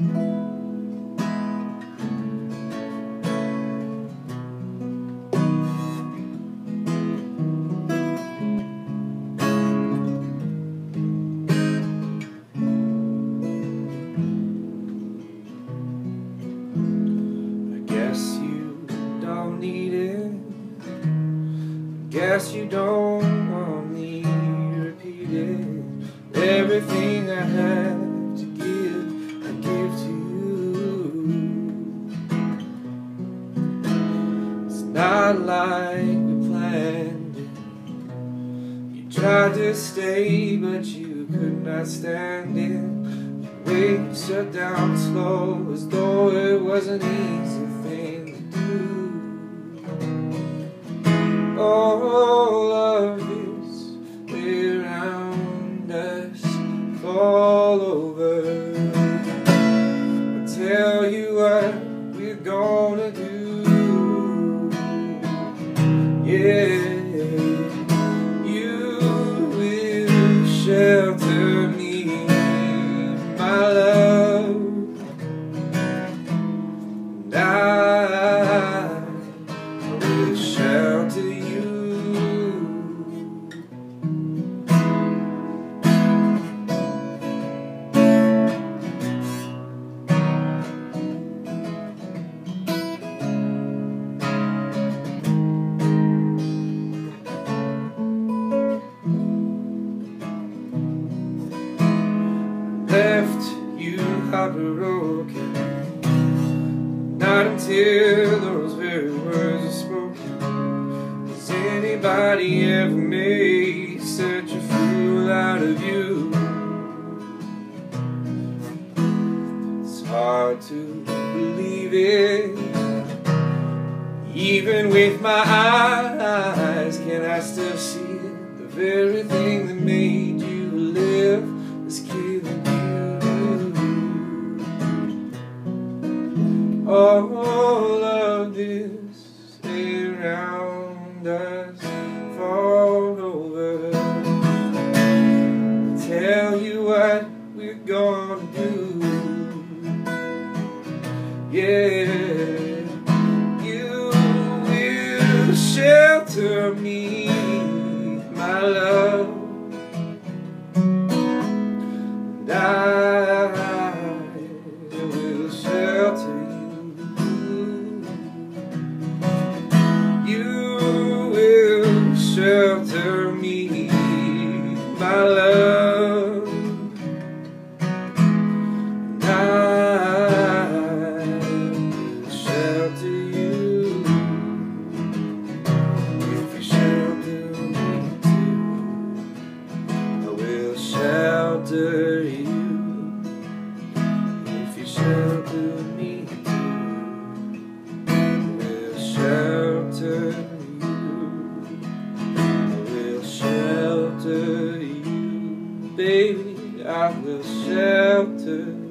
I guess you don't need it. I guess you don't want me repeated. Everything I have not like we planned it. You tried to stay, but you could not stand it. Wait, shut down slow, as though it was an easy thing to do. All of this around us fall over. I tell you what You will shelter me, my love. And I will shelter you. Left you heartbroken. Not until those very words are spoken. Has anybody ever made such a fool out of you? It's hard to believe it. Even with my eyes, can I still see it? The very thing that made you live All of this around us fall over. Tell you what we're gonna do. Yeah, you will shelter me, my love. And I shelter me, my love. And I shelter you. If you shelter me too, I will shelter I will shelter